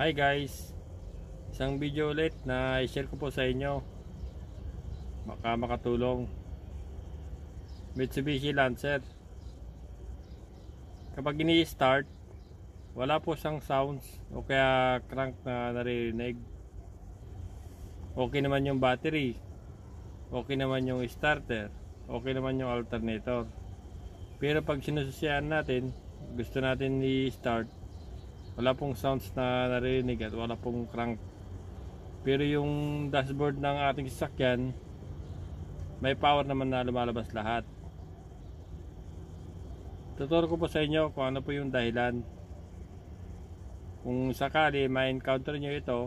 Hi guys. Isang video ulit na i-share ko po sa inyo. Baka makatulong. Mitsubishi Lancer. Kapag ini-start Wala po siyang sounds O kaya crank na naririnig. Okay naman yung battery. Okay naman yung starter. Okay naman yung alternator. Pero pag sinususian natin Gusto natin i-start wala pong sounds na narinig at wala pong crank. Pero yung dashboard ng ating sasakyan may power naman na lumalabas lahat. Tuturo ko po sa inyo kung ano po yung dahilan. Kung sakali ma-encounter nyo ito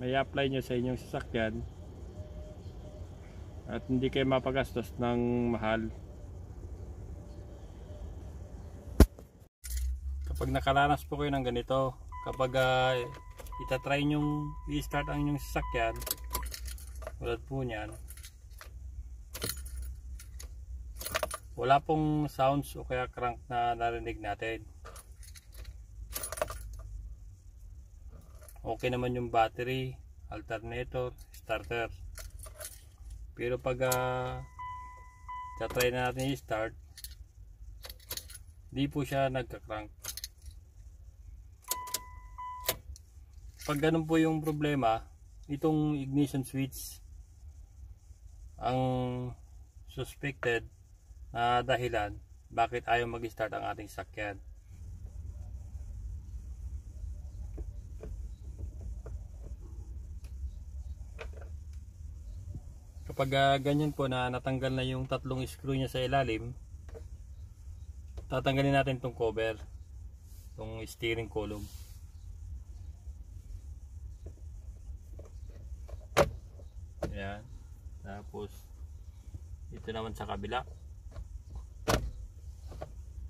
may apply nyo sa inyong sasakyan at hindi kayo mapagastos ng mahal kapag nakaranas po kayo ng ganito kapag uh, itatry nyong i-start ang inyong sasakyan tulad po nyan wala pong sounds o kaya crank na narinig natin. Okay naman yung battery alternator starter. Pero pag uh, tatry na natin i-start di po siya nagka-crank pag ganun po yung problema itong ignition switch ang suspected na dahilan bakit ayaw mag-start ang ating sakyan kapag uh, ganyan po na natanggal na yung tatlong screw niya sa ilalim tatanggalin natin itong cover itong steering column Ayan. Tapos, ito naman sa kabila.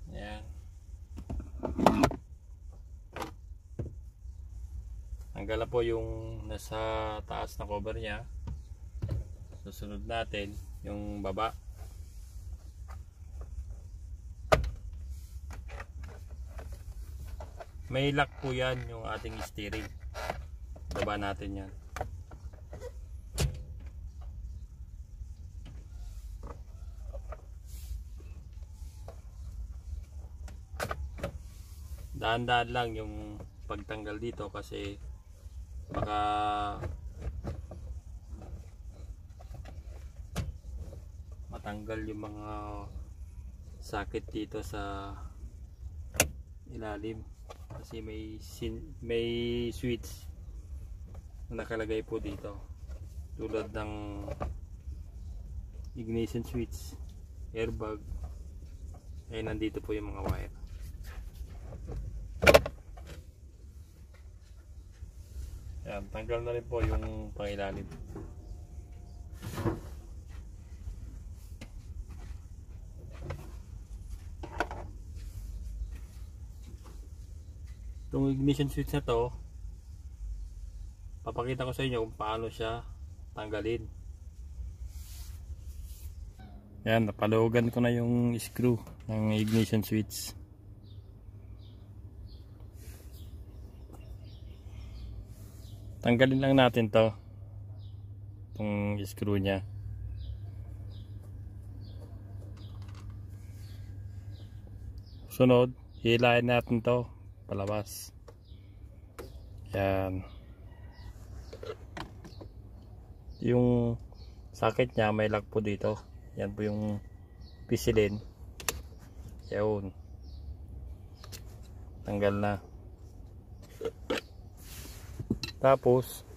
Ayan. Tanggal po yung nasa taas na cover niya. Susunod natin yung baba. May lock po yan yung ating steering. Baba natin yan. Daan-daan lang yung pagtanggal dito kasi baka matanggal yung mga sakit dito sa ilalim. Kasi may sin may switch na nakalagay po dito. Tulad ng ignition switch airbag. Ay nandito po yung mga wire Yan, tanggal na rin po yung pangilalim. Itong ignition switch na to, papakita ko sa inyo kung paano siya tanggalin. Yan, napalugan ko na yung screw ng ignition switch. Tanggalin lang natin to. Itong screw nya sunod hilahin natin to. Palabas. Yan. Yung sakit nya may lock po dito. Yan po yung pisilin. Yun. Tanggal na tapos,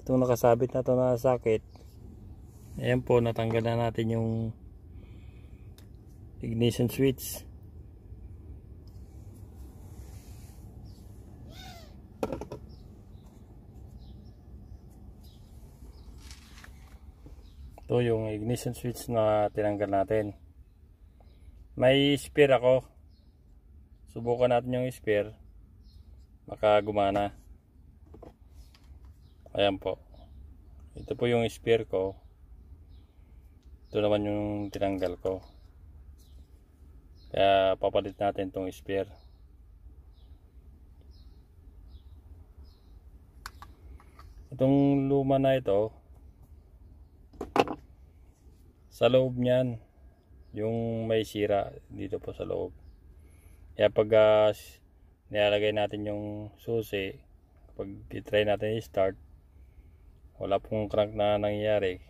itong nakasabit na to na sakit, ayan po, natanggal na natin yung ignition switch. Ito yung ignition switch na tinanggal natin. May spare ako. Subukan natin yung spare. Baka gumana ayan po. Ito po yung spare ko. Ito naman yung tinanggal ko. Kaya papalit natin tong spare Itong luma na ito, sa loob niyan, yung may sira dito po sa loob. Kaya pag ah, nilalagay natin yung susi, pag try natin i-start, wala pong crank na nangyayari.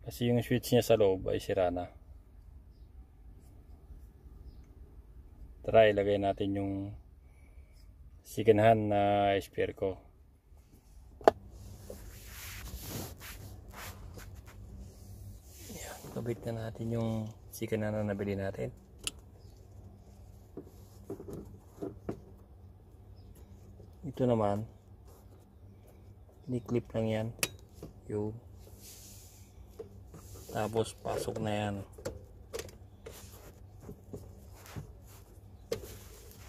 Kasi yung switch niya sa loob ay sira na. Try, ilagay natin yung second hand na spare ko. Kabit na natin yung hand na nabili natin. Ito naman, ni-clip lang yan. Yung tapos pasok na yan.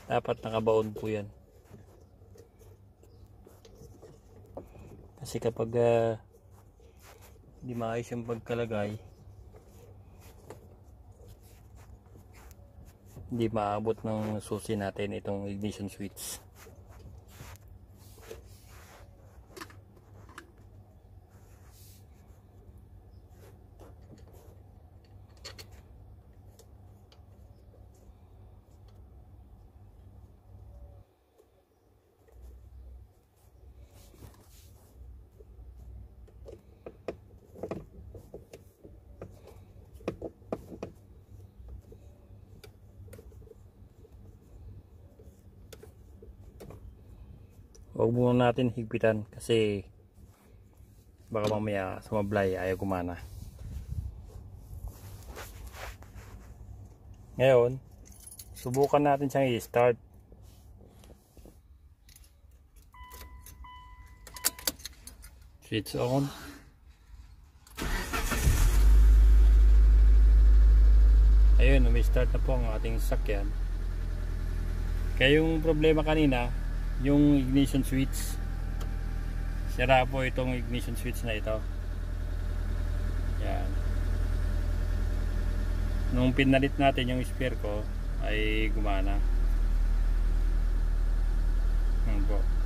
Dapat nakabaon po yan. Kasi kapag ah, di maayos yung pagkalagay, hindi maabot ng susi natin itong ignition switch. Huwag muna natin higpitan kasi baka mamaya sumablay ayaw gumana. Ngayon, subukan natin siyang i-start. Switch on. Ayun, umi-start na po ang ating sakyan. Kaya yung problema kanina, yung ignition switch. Sira po itong ignition switch na ito. Yan. Nung pinalit natin yung spare ko ay gumana. Yan po